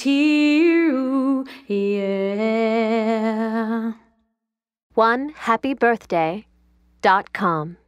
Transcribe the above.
here, yeah. One happy birthday dot com.